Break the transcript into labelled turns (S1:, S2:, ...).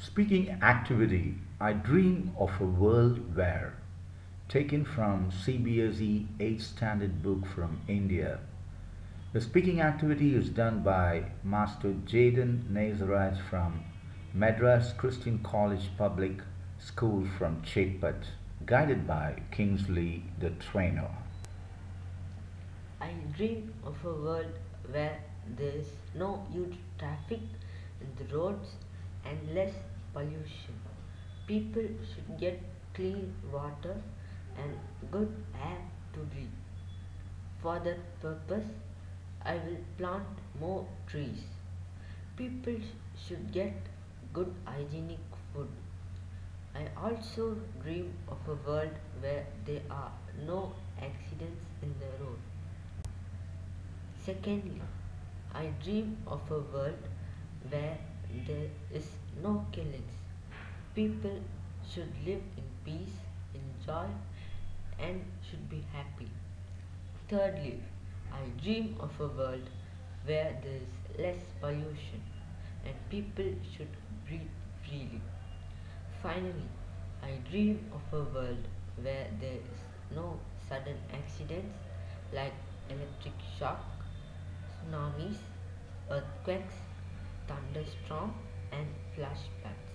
S1: Speaking activity, I dream of a world where, taken from CBSE 8th standard book from India, the speaking activity is done by Master Jaden Nesaraj from Madras Christian College Public School from Chetpet, guided by Kingsly the trainer.
S2: I dream of a world where there is no huge traffic in the roads and less pollution. People should get clean water and good air to breathe. For that purpose, I will plant more trees. People should get good hygienic food. I also dream of a world where there are no accidents in the road. Secondly, I dream of a world where there is no killings. People should live in peace, in joy, and should be happy. Thirdly, I dream of a world where there is less pollution and people should breathe freely. Finally, I dream of a world where there is no sudden accidents like electric shock, tsunamis, earthquakes, thunderstorm and flashback.